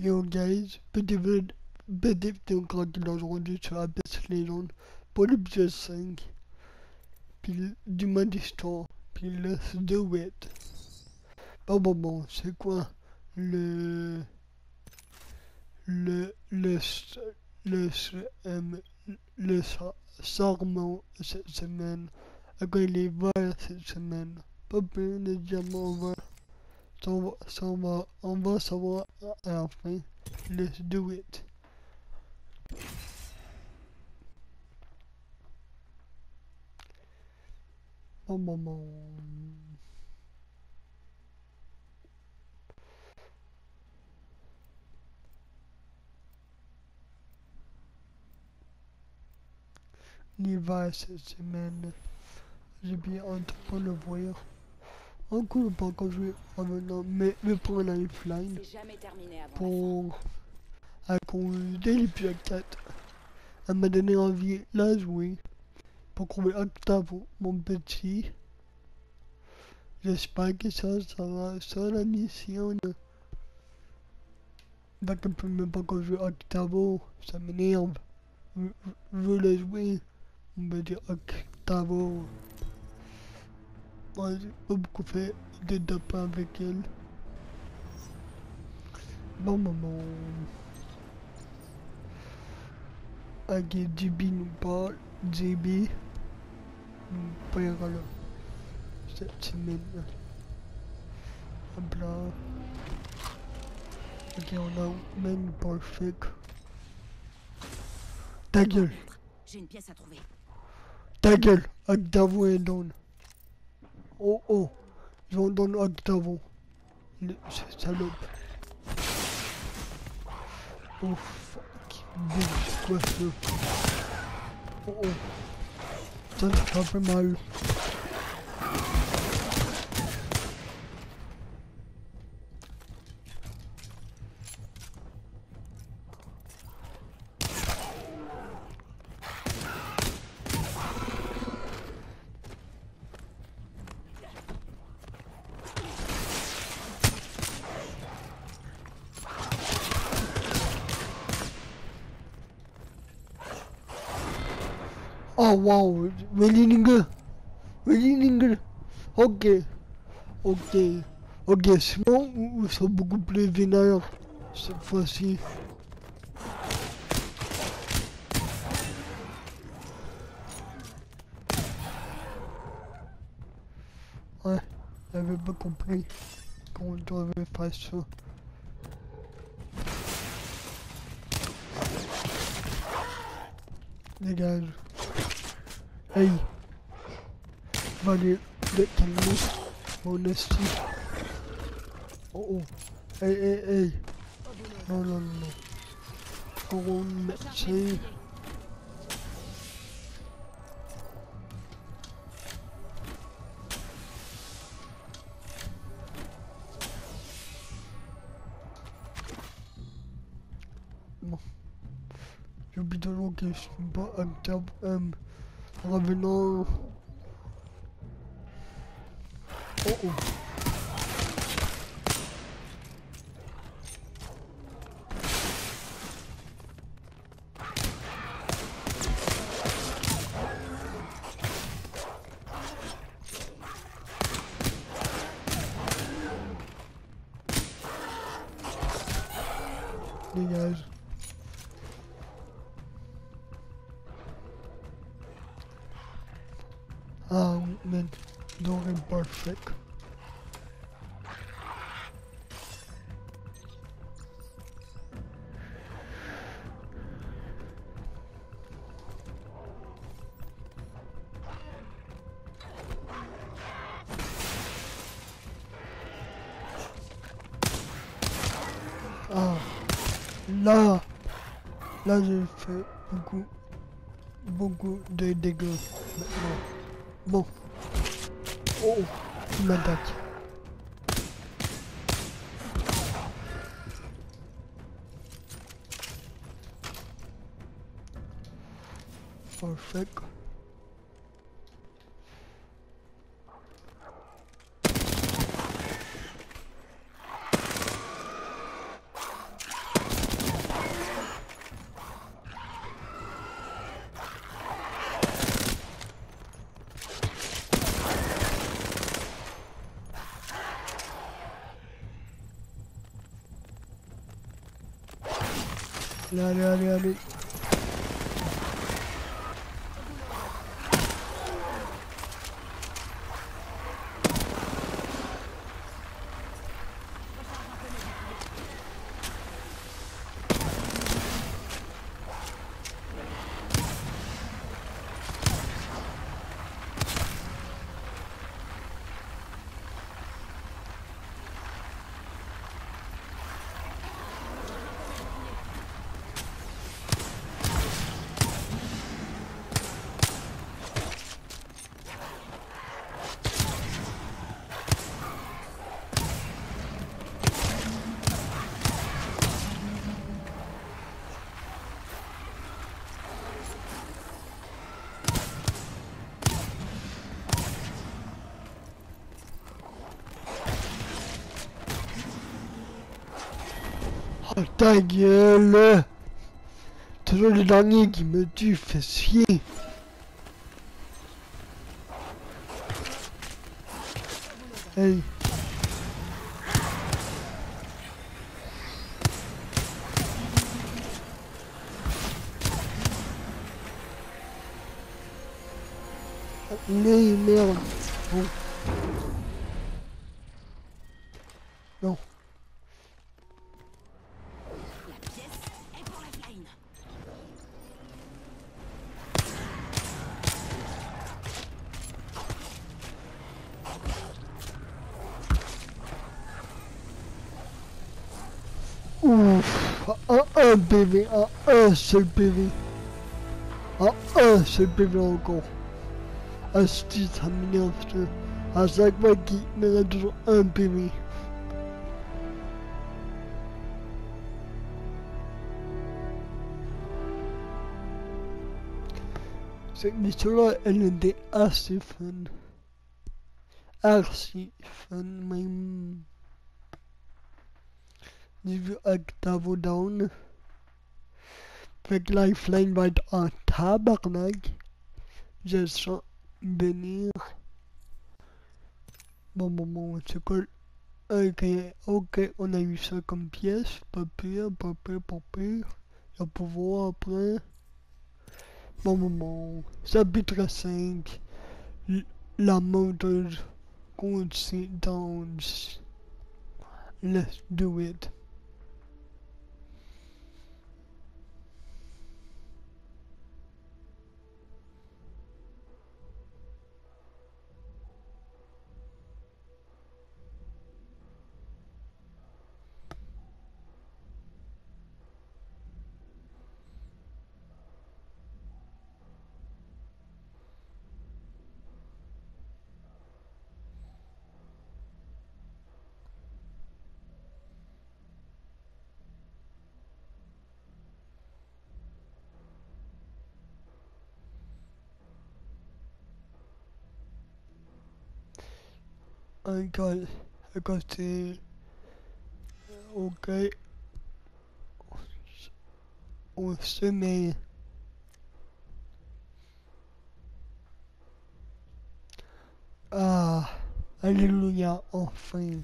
Yo guys, petit vidéo tranquille aujourd'hui sur Abyss Legends pour l'épisode 5. Puis du mode histoire. Puis let's do it. Bon bon bon, c'est quoi le... Le... Le... Le... Le... Le... Sarment cette semaine? Est vert cette semaine? Pas. On va, savoir à la fin. Let's do it. Bon, cette semaine. J'ai bien hâte le voir. Encore pas quand je vais revenir, mais, mais pour un lifeline. Pour. À cause de l'épisode 4. Elle m'a donné envie de la jouer. Pour trouver Octavo, mon petit. J'espère que ça, ça va, ça la mission. Donc, je peux même pas quand je joue Octavo, ça m'énerve. Je veux le jouer? On me dit Octavo. Moi, j'ai pas beaucoup fait de doping avec elle. Bon maman. Ok, JB nous parle. JB nous parle cette semaine. Hop là. Ok, on a même perfect. Ta gueule. J'ai une pièce à trouver. Ta gueule. Octavo et Don. Oh oh, j'en donne Octavo. Le salope. Oh fuck. C'est quoi ça? Oh oh. Ça me fait un peu mal. Oh wow, Wellinger. Wellinger. Ok. Ok. Ok, sinon, ils sont beaucoup plus vénères cette fois-ci. Ouais, j'avais pas compris qu'on devait faire ça. Dégage. Hey. De calmer mon esti. Oh oh. Hey hey hey. Non non non. Pour médecin. Bon. J'oublie toujours que je suis pas octobre. Euh, revenons. Oh oh. Là, là j'ai fait beaucoup, beaucoup de dégâts maintenant. Bon. Oh, il m'attaque. Perfect. Allez, allez, allez, allez. Oh, ta gueule. Toujours le dernier qui me tue, fait chier. Mais merde. Non Ouf, un, un PV, un, un seul PV. Un, un seul PV encore. Asti, ça m'énerve. À chaque fois qu'il me reste toujours un PV. Cette mission-là, elle était assez fun. Archi fun, même. J'ai vu Octavo Down. Fait que Lifeline va être en tabarnak. Je sens venir. Bon, bon, bon, c'est cool. Ok, ok, on a eu ça comme pièce. Pas pire, pas pire, pas pire. Il va pouvoir après. Bon, bon, bon. Chapitre 5. La moteur coïncidence. Let's do it. I got, I got the, okay, au sommet. Ah, alléluia, enfin.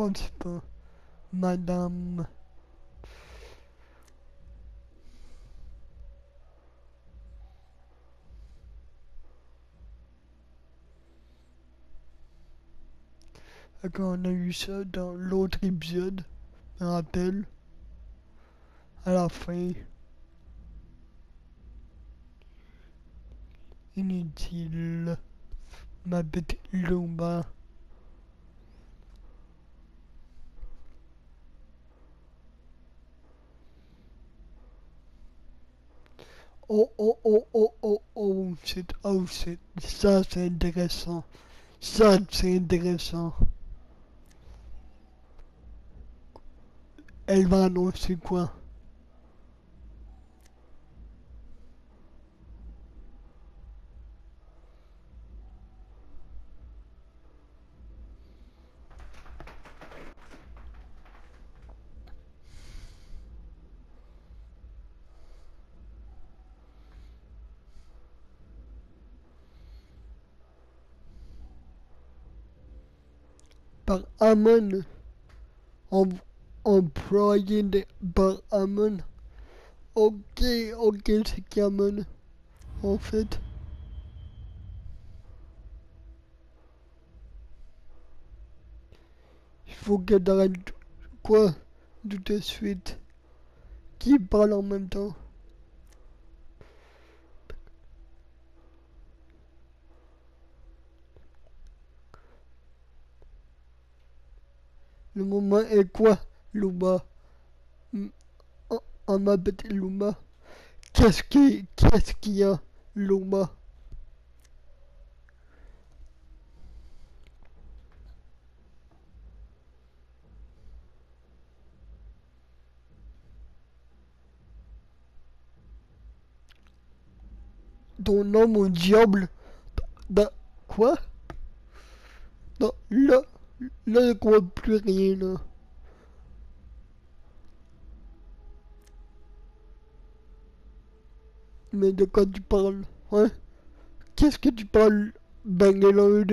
Pas. Madame. Quand on a eu ça dans l'autre épisode, je me rappelle. À la fin. Inutile. Ma petite Lumba. Oh, oh, oh, oh, oh, oh, c'est, oh, c'est, ça c'est intéressant. Ça c'est intéressant. Elle va annoncer quoi? Par Amon, employé de, par Amon. Ok, ok, c'est qui Amon, en fait? Il faut que t'arrêtes quoi? Tout de suite. Qui parle en même temps? Le moment est quoi, Luma? On m'appelle Luma. Qu'est-ce qui, qu'est-ce qu'il y a, Luma? Ton nom, mon diable? Dans quoi? Dans là Là, je crois plus rien. Mais de quoi tu parles Hein? Qu'est-ce que tu parles, Bangalore?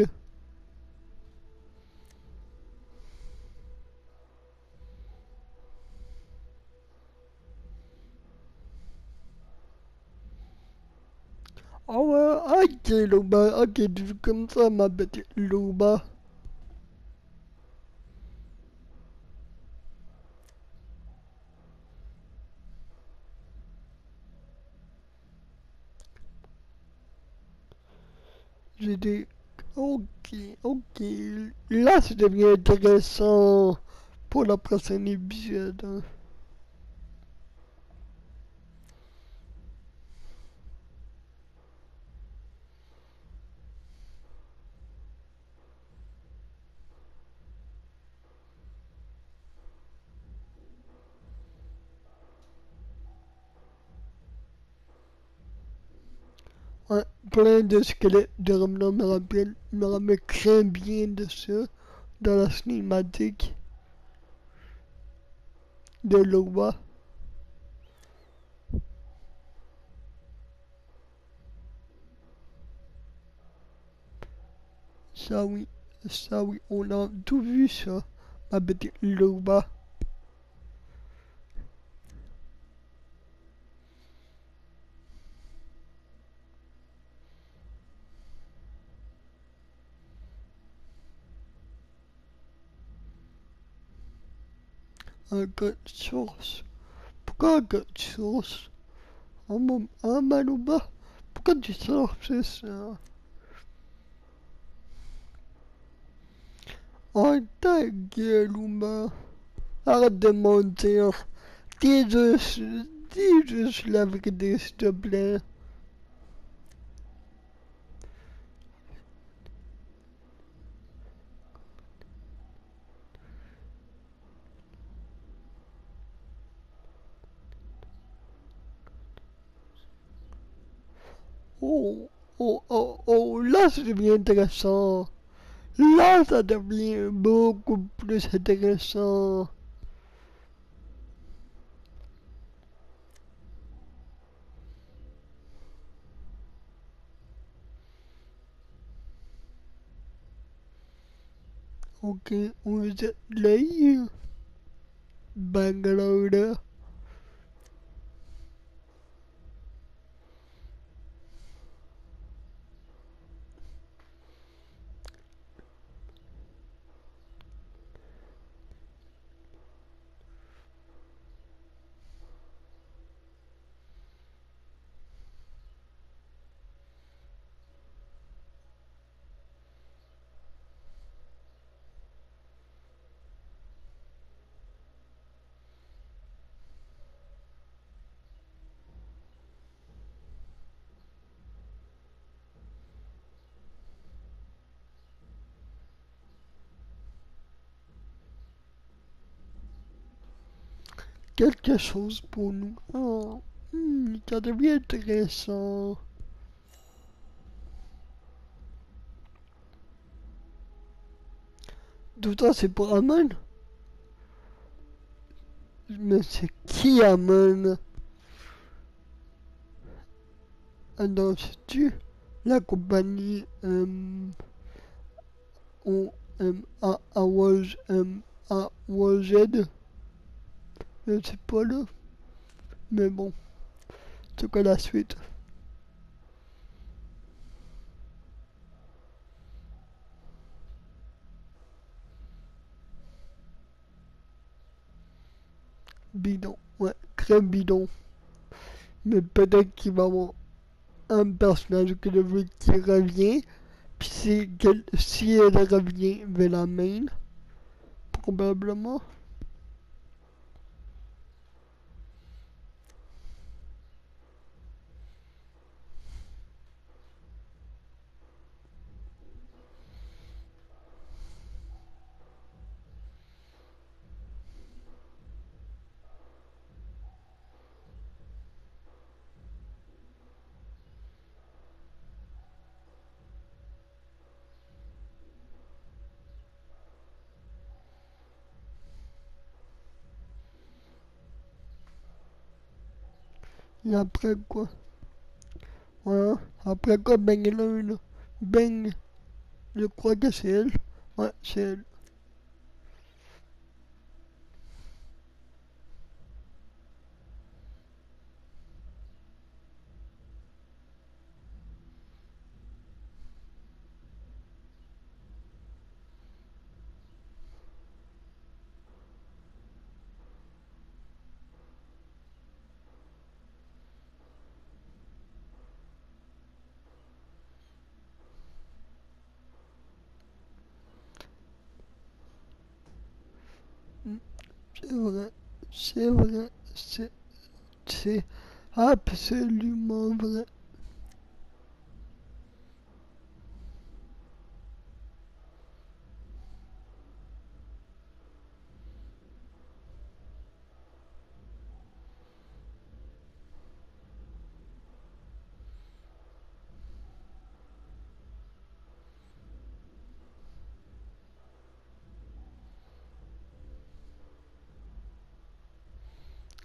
Oh ouais, ok Louba, ok, tu comme ça ma petite Louba. J'ai dit, ok, ok, là ça devient intéressant pour la prochaine épisode. Hein. Plein de squelettes de remnants me rappelle, me rappelle très bien de ça dans la cinématique de Loa. Ça oui, ça oui, on a tout vu ça, ma petite Loba. Un code source. Pourquoi un code source? Un, un Malouba Pourquoi tu sors ça? Oh ta gueule, Arrête de mentir. Dis juste, dis juste la vérité, s'il te plaît. Oh, oh, oh, oh, là ça devient intéressant. Là ça devient beaucoup plus intéressant. Ok, on est là. Bangalore. Quelque chose pour nous. Oh, hmm, ça devient intéressant. Ça, c'est pour Amon Mais c'est qui Amon? Alors, tu la compagnie... Euh, on, A A M A Z. Sais pas là. Mais bon. C'est quoi la suite? Bidon. Ouais, crème bidon. Mais peut-être qu'il va y avoir un personnage que je veux qui revient. Puis si, si elle revient vers la main, probablement. Et après quoi? Voilà. Après quoi, ben il une. Ben, je crois que c'est elle. Ouais, c'est elle. C'est vrai, c'est vrai, c'est absolument vrai.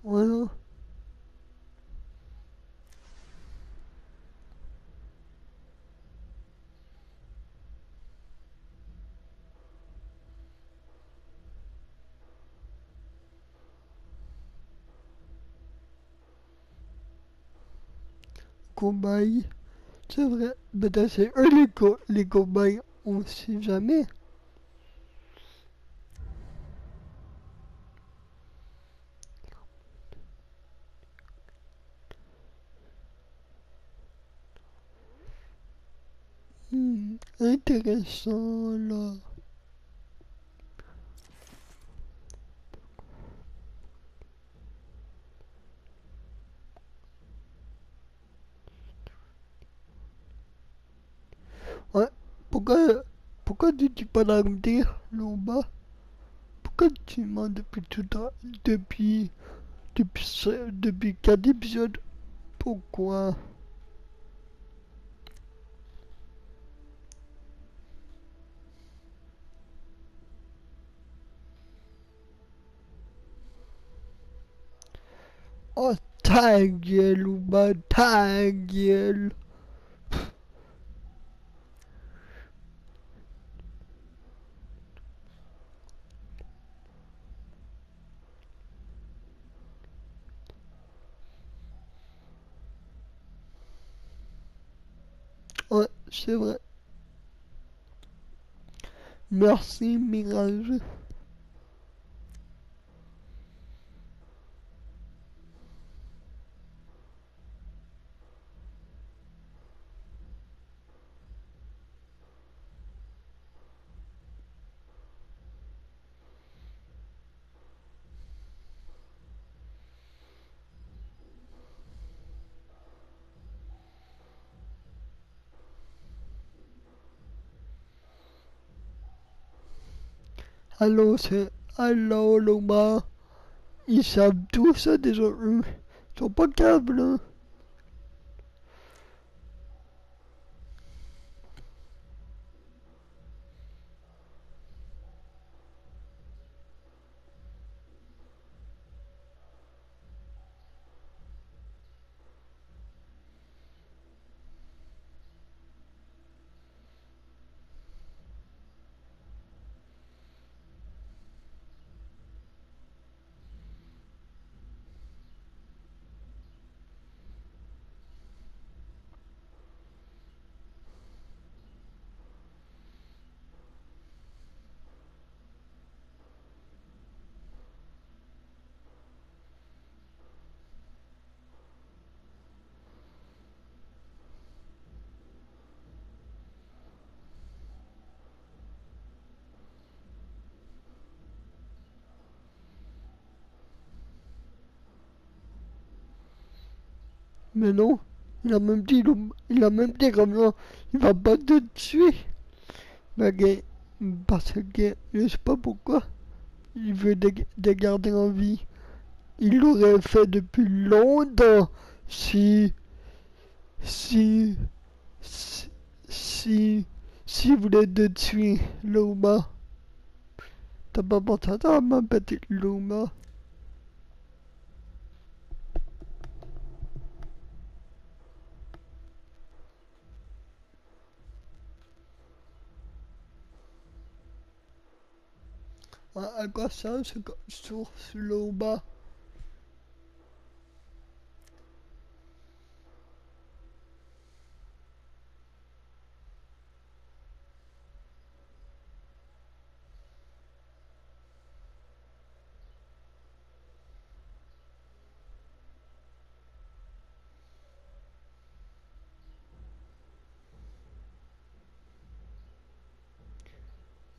Voilà. Cobaye. C'est vrai. Peut-être c'est eux les, co cobayes. On sait jamais. intéressant là. Ouais, pourquoi, pourquoi tu dis pas l'arme là-bas Pourquoi tu m'as depuis tout temps, depuis, depuis, depuis 4 épisodes. Pourquoi? Oh, ta gueule, Ouba, ta gueule. Ouais, c'est vrai. Merci, Mirage. Allô, c'est... Allô, Loma. Ils savent tout ça déjà, eux? Ils sont pas câbles, hein. Mais non, il a même dit, il a même dit comme ça, il va pas te tuer. Mais parce que je sais pas pourquoi, il veut te garder en vie. Il l'aurait fait depuis longtemps si, si, si, si, si voulez te tuer, Loma. T'as pas pensé à ça, ma petite Loma. À quoi ça, c'est source Loma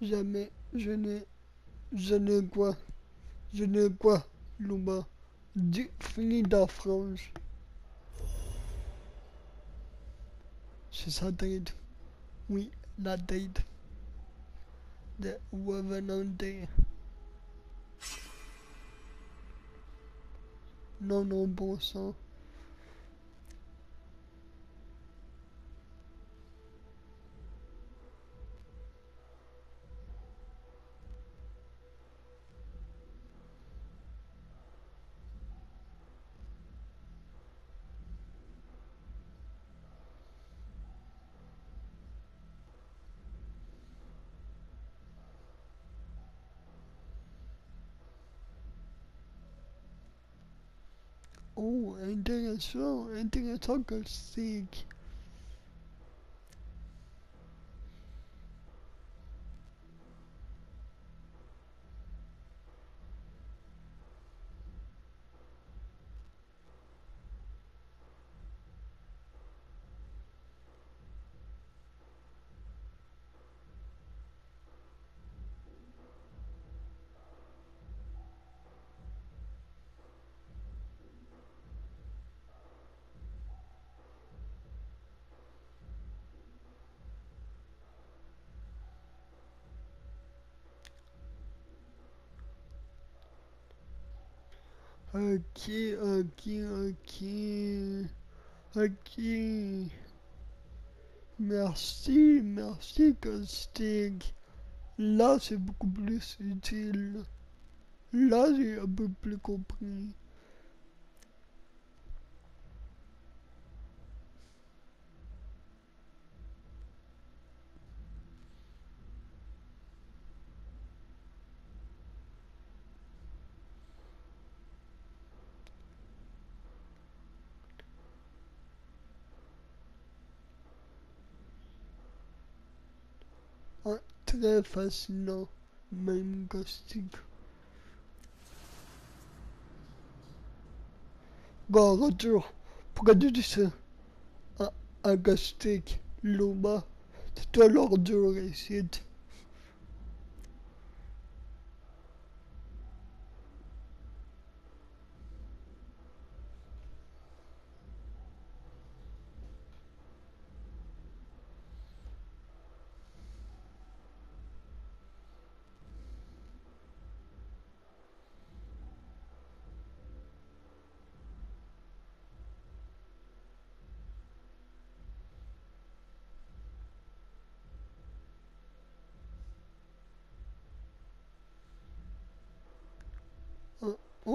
Jamais je n'ai, je n'ai quoi, je n'ai quoi, Lumba, fini la frange. C'est sa tête. Oui, la tête. De Revenante. Non, non, bon sang. Oh, intéressant, intéressant que c'est. Ok, ok, ok. Ok. Merci, merci Caustic. Là, c'est beaucoup plus utile. Là, j'ai un peu plus compris. Très fascinant, même caustique. Bon, retour. Pourquoi tu dis ça? Un, un caustique, Loma, c'est toi l'ordure réussite.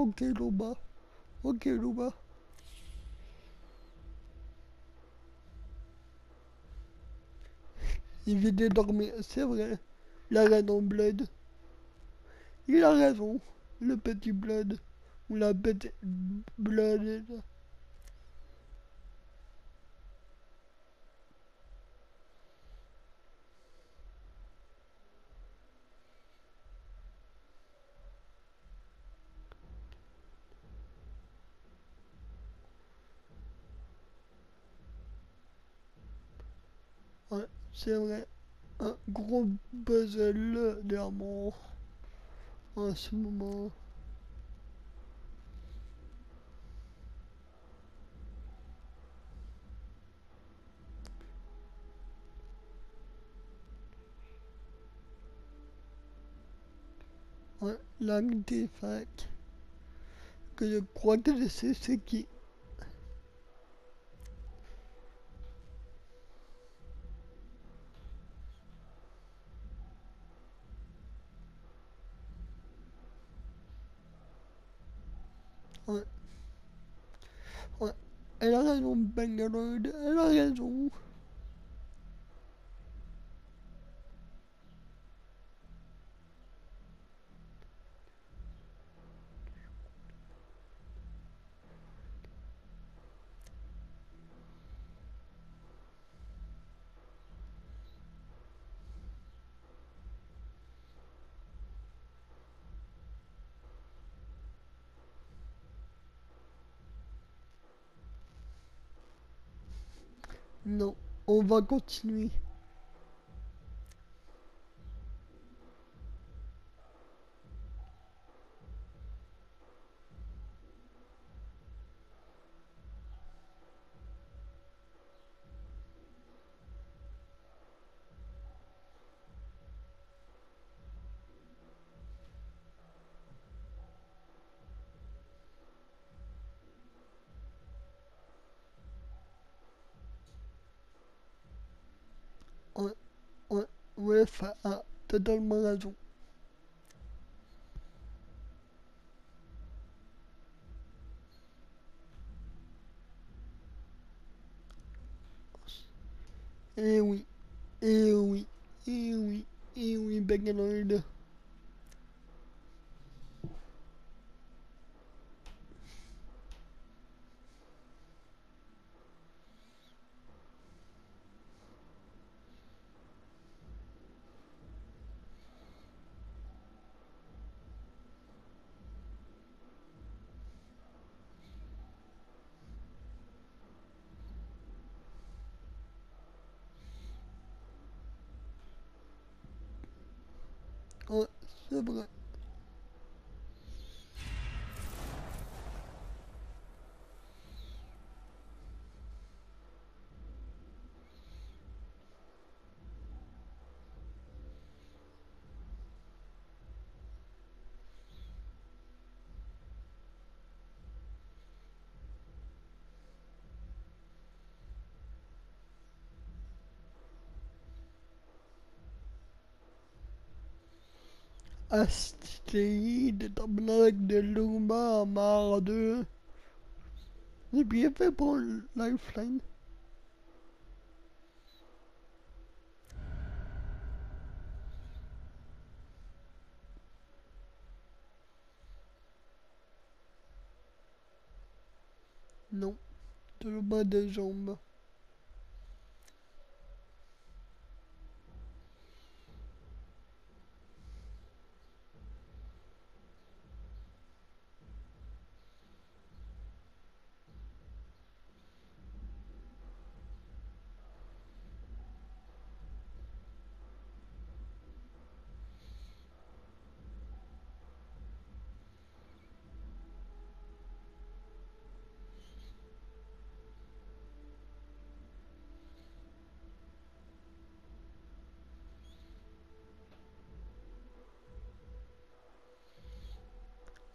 Ok, Loba. Ok, Loba. Il vient de dormir, c'est vrai. La reine en bled. Il a raison. Le petit bled. Ou la petite bled. C'est vrai. Un gros buzz dernièrement. En ce moment. Ouais, l'artefact que je crois que je sais c'est qui Elle a raison, Bangalore. Elle a Non, on va continuer. Ouais, ah, totalement raison. Eh oui, eh oui, eh oui, eh oui, Bangalore. Ouais, c'est vrai. Astéroïde blague de Luma marre de. J'ai bien fait pour Lifeline. Non, toujours pas de jambes.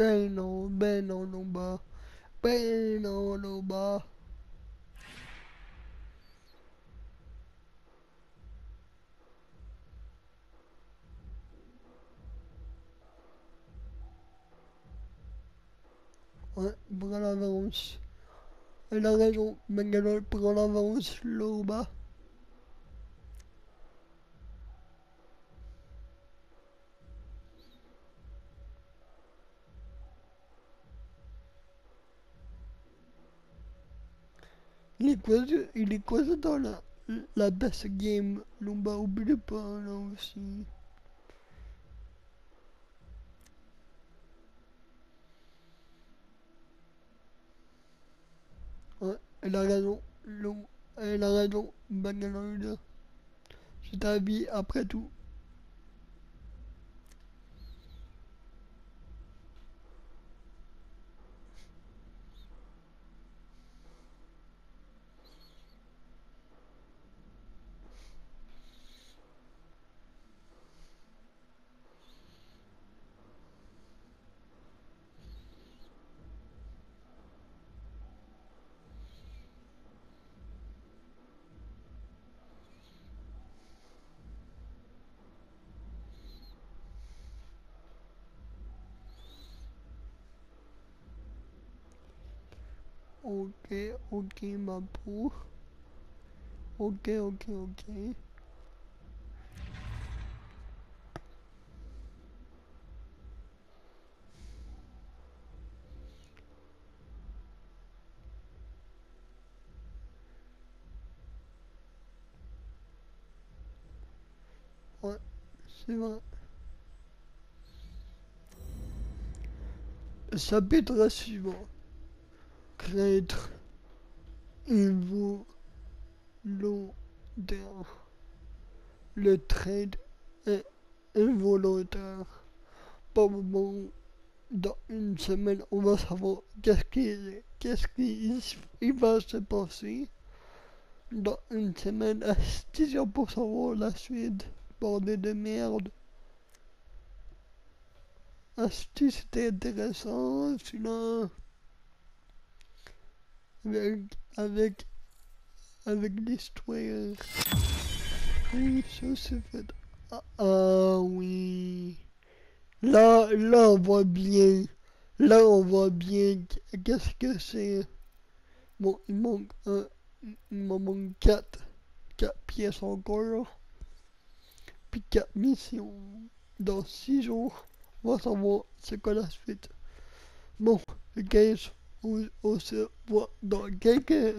Ben non, ben non, non, bas. Ben non, non, bas. Ouais, prends l'avance. Elle a raison, Bangalore prend l'avance là au bas. il est coiseux, il est dans la, la best game. Lomba, oubliez pas là aussi. Ouais, elle a raison. Elle a raison. Bangalore. C'est ta vie après tout. Ok, ok, ma peau. Ok, ok, ok. Ouais, c'est vrai. Chapitre suivant être involontaire. Le trade est involontaire. Probablement dans une semaine, on va savoir qu'est-ce qui, va se passer. Dans une semaine, est-ce pour savoir la suite? Bordel de merde. Que c'était intéressant? Sinon? Avec, avec, avec l'histoire. Oui, ça c'est fait. Ah, ah, oui. Là, là on voit bien. Là on voit bien qu'est-ce que c'est. Bon, il manque un. Il me manque 4. 4 pièces encore. Puis 4 missions. Dans 6 jours, on va savoir c'est quoi la suite. Bon, le 15 on, se voit dans quelques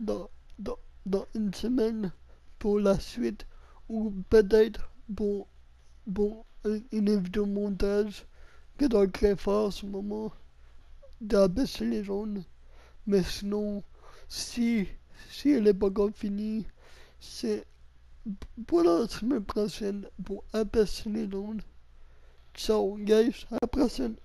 dans, dans, dans une semaine pour la suite ou peut-être pour, pour une vidéo montage que dans très fort en ce moment d'abaisser les jaunes mais sinon si si elle n'est pas encore finie c'est pour la semaine prochaine pour abaisser les jaunes ciao guys à la prochaine